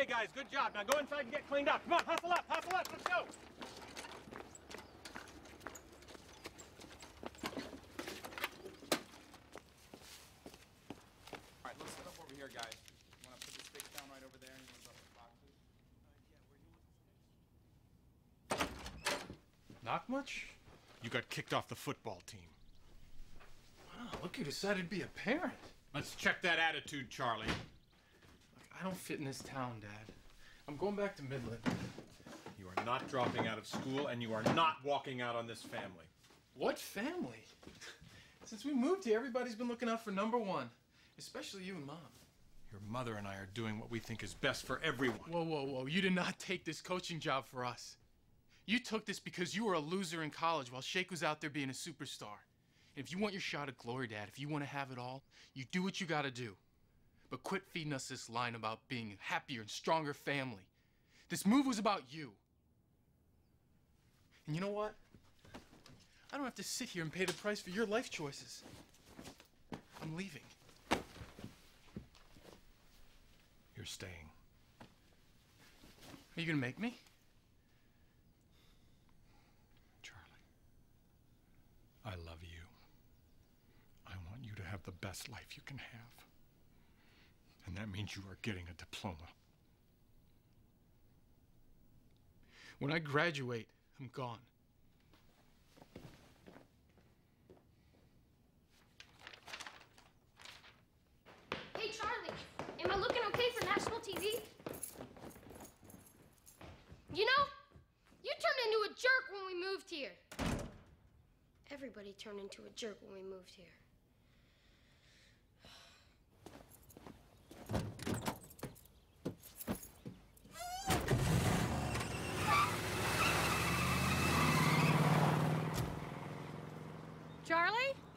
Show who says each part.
Speaker 1: Okay, guys, good job. Now go inside and get cleaned up. Come on, hustle up, hustle up, let's go.
Speaker 2: All right, let's set up over here, guys. You want to put the sticks down right over there, and you want to drop the boxes?
Speaker 3: Not Where you? Not much?
Speaker 1: You got kicked off the football team.
Speaker 3: Wow, look who decided to be a parent.
Speaker 1: Let's check that attitude, Charlie.
Speaker 3: I don't fit in this town, Dad. I'm going back to Midland.
Speaker 1: You are not dropping out of school, and you are not walking out on this family.
Speaker 3: What family? Since we moved here, everybody's been looking out for number one, especially you and Mom.
Speaker 1: Your mother and I are doing what we think is best for everyone.
Speaker 3: Whoa, whoa, whoa. You did not take this coaching job for us. You took this because you were a loser in college while Shake was out there being a superstar. And if you want your shot at glory, Dad, if you want to have it all, you do what you gotta do. But quit feeding us this line about being a happier and stronger family. This move was about you. And you know what? I don't have to sit here and pay the price for your life choices. I'm leaving.
Speaker 1: You're staying.
Speaker 3: Are you gonna make me?
Speaker 1: Charlie. I love you. I want you to have the best life you can have. And that means you are getting a diploma.
Speaker 3: When I graduate, I'm gone.
Speaker 4: Hey, Charlie, am I looking okay for national TV? You know, you turned into a jerk when we moved here. Everybody turned into a jerk when we moved here.
Speaker 5: Charlie?